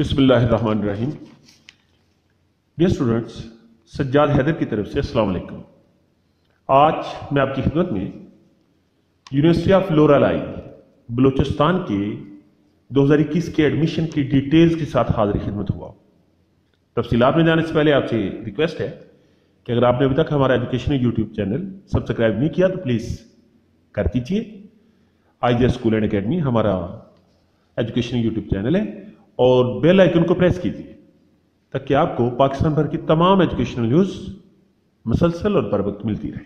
बिस्मिल्लाहिर्रहमानिर्रहीम। Dear students Sajjad Haider की तरफ़ से अस्सलाम आज मैं आपकी खिदमत में यूनिवर्सिटी ऑफ़ लोरालाई बलूचिस्तान के 2021 के एडमिशन की डिटेल्स के साथ हाजिर खिदमत हुआ। तफसीलात में जाने से पहले आपसे रिक्वेस्ट है कि अगर आपने अभी तक हमारा एजुकेशन यूट्यूब चैनल सब्सक्राइब नहीं किया तो प्लीज़ कर दीजिए। आई स्कूल एंड अकेडमी हमारा एजुकेशन यूट्यूब चैनल है। और बेल आइकन को प्रेस कीजिए, ताकि आपको पाकिस्तान भर की तमाम एजुकेशनल न्यूज़ मुसलसल और बर वक्त मिलती रहे।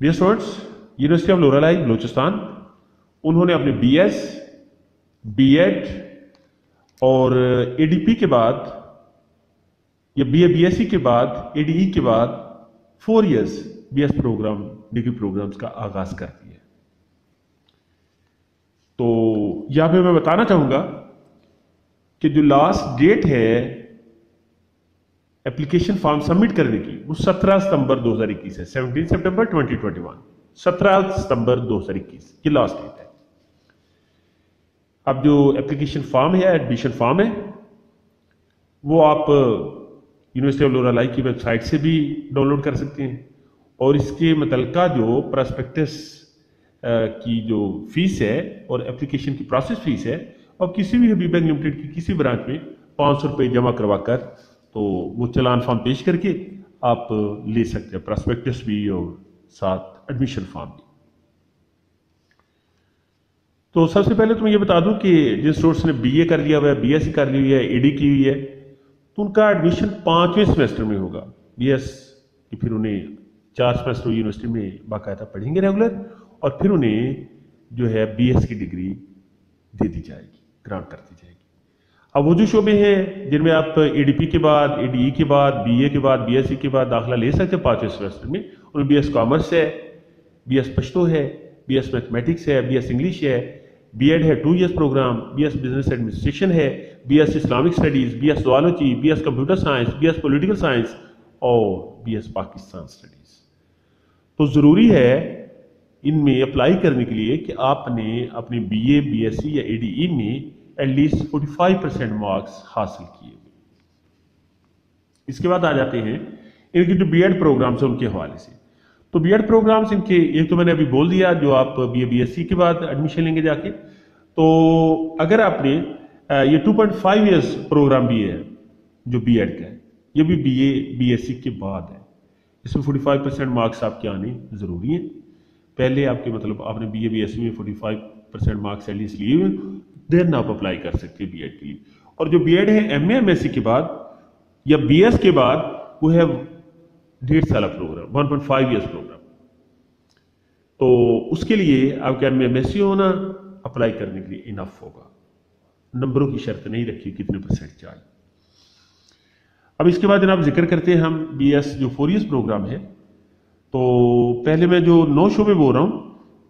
Dear students university of Loralai Balochistan उन्होंने अपने बी एस बी एड और एडीपी के बाद, या B A B S C के बाद एडीई के बाद four years B S program degree programs का आगाज़ कर दिया तो यहाँ पे मैं बताना चाहूँगा कि जो लास्ट डेट है एप्लीकेशन फॉर्म सबमिट करने की, वो 17 सितंबर 2021 है 17 सितंबर 2021 17 सितंबर 2021 ये लास्ट डेट है। अब जो एप्लीकेशन फॉर्म है एडमिशन फॉर्म है, वो आप यूनिवर्सिटी ऑफ़ लोरालाई की वेबसाइट से भी डाउनलोड कर सकते हैं। और इसके मुतलका जो प्रस्पेक्टस की जो फ़ीस है और एप्लीकेशन की प्रोसेस फ़ीस है और किसी भी हबीब बैंक लिमिटेड की किसी ब्रांच में पाँच सौ रुपये जमा करवा कर तो वो चलान फॉर्म पेश करके आप ले सकते हैं प्रस्पेक्टस भी और साथ एडमिशन फॉर्म भी। तो सबसे पहले तो मैं ये बता दूँ कि जिन स्टूडेंट्स ने बीए कर लिया हुआ है बीएससी कर ली हुई है एडी की हुई है तो उनका एडमिशन पाँचवें सेमेस्टर में होगा बीएस कि फिर उन्हें चार सेमेस्टर यूनिवर्सिटी में बाकायदा पढ़ेंगे रेगुलर और फिर उन्हें जो है बीएस की डिग्री दे दी जाएगी ग्रांट कर दी जाएगी अब वो जो शोबे हैं जिनमें आप एडीपी के बाद एडीई के बाद बीए के बाद बीएससी के बाद दाखिला ले सकते हैं पाँचवें सेमेस्टर में उनमें बीएस कॉमर्स है बीएस पश्तो है बीएस मैथमेटिक्स है बीएस इंग्लिश है बीएड है two years program BS business administration है BS Islamic studies B BS zoology BS computer science BS political science और बीएस पाकिस्तान स्टडीज़ तो ज़रूरी है इनमें अप्लाई करने के लिए कि आपने अपने बीए बीएससी या एडीई में एटलीस्ट 45 परसेंट मार्क्स हासिल किए इसके बाद आ जाते हैं इनके जो बीएड प्रोग्राम्स है उनके हवाले से। तो बीएड प्रोग्राम्स इनके, एक तो मैंने अभी बोल दिया जो आप बीए बीएससी के बाद एडमिशन लेंगे जाके। तो अगर आपने ये 2.5 इयर्स प्रोग्राम भी है जो बीएड का है, ये भी बीए बीएससी के बाद है। इसमें 45 परसेंट मार्क्स आपके आने ज़रूरी हैं। पहले आपके मतलब आपने बी ए बी एस में forty five percent marks at least लिए हुए देन आप अप्लाई कर सकते हैं बी एड के लिए। और जो बी एड है M A M S C के बाद या बी एस के बाद, वो है डेढ़ साल program one point five years program तो उसके लिए आपके एम एम एस सी होना अप्लाई करने के लिए इनफ होगा। नंबरों की शर्त नहीं रखी कितने परसेंट चाहिए अब इसके बाद जनाब ज़िक्र करते हैं हम बी एस जो फोर ईयर्स प्रोग्राम है। तो पहले मैं जो नौ शोबे बोल रहा हूँ,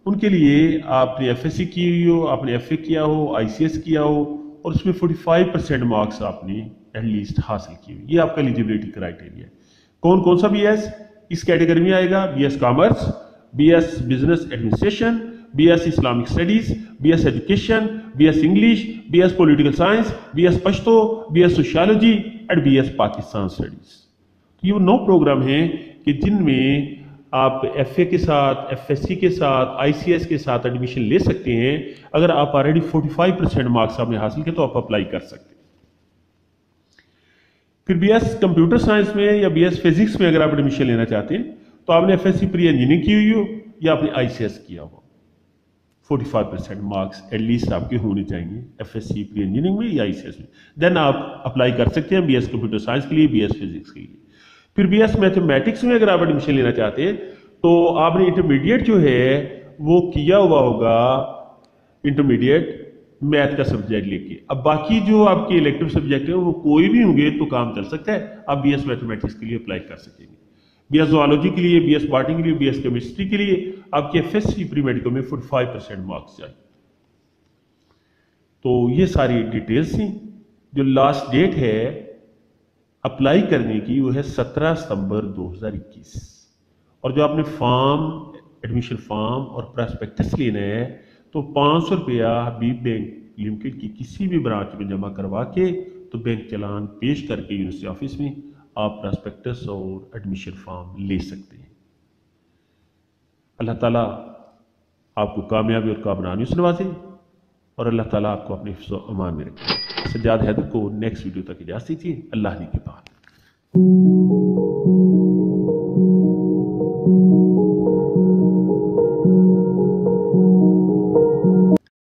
उनके लिए आपने एफ़ एस सी की हुई हो, आपने एफ़ ए किया हो आई सी एस किया हो, और उसमें फोर्टी फाइव परसेंट मार्क्स आपने एटलीस्ट हासिल किए ये आपका एलिजिबिलिटी क्राइटेरिया है। कौन कौन सा बी एस इस कैटेगरी में आएगा B S commerce B S business administration B S Islamic studies B S education B S English B S political science B S Pashto B S sociology and B S Pakistan studies तो ये वो नौ programme हैं कि जिनमें आप FA के साथ FSc के साथ आईसीएस के साथ एडमिशन ले सकते हैं। अगर आप ऑलरेडी 45 परसेंट मार्क्स आपने हासिल किए तो आप अप्लाई कर सकते हैं। फिर बी एस कंप्यूटर साइंस में या बी एस फिजिक्स में अगर आप एडमिशन लेना चाहते हैं तो आपने एफ़ प्री इंजीनियरिंग की हुई हो या आपने आई किया हो। 45 परसेंट मार्क्स एटलीस्ट आपके होने चाहिए F S C pre engineering में या आई में। देन आप अप्लाई कर सकते हैं बी एस कंप्यूटर साइंस के लिए बी एस फिजिक्स के लिए। फिर बी एस मैथमेटिक्स में अगर आप एडमिशन लेना चाहते हैं तो आपने इंटरमीडिएट जो है, वो किया हुआ होगा इंटरमीडिएट मैथ का सब्जेक्ट लेके। अब बाकी जो आपके इलेक्टिव सब्जेक्ट हैं, वो कोई भी होंगे तो काम चल सकता है। आप बी एस मैथमेटिक्स के लिए अप्लाई कर सकेंगे। बी एस जोलॉजी के लिए बी एस पार्टी के लिए बी एस केमिस्ट्री के लिए आपके F S C pre medical में फोर्टी फाइव परसेंट मार्क्स चाहिए। तो ये सारी डिटेल्स थी जो लास्ट डेट है अप्लाई करने की वो है 17 सितंबर 2021 और जो आपने फॉर्म एडमिशन फॉर्म और प्रस्पेक्टस लेना है तो पाँच सौ रुपया हबीब बैंक लिमिटेड की किसी भी ब्रांच में जमा करवा के तो बैंक चलान पेश करके यूनिवर्सिटी ऑफ़िस में आप प्रॉस्पेक्टस और एडमिशन फॉर्म ले सकते हैं। अल्लाह ताला आपको कामयाबी और कामरानी से नवाजे और अल्लाह ताला आपको अपने अमान में रखे। सज्जाद हैदर को नेक्स्ट वीडियो तक इजाज़त दीजिए। अल्लाह के बाद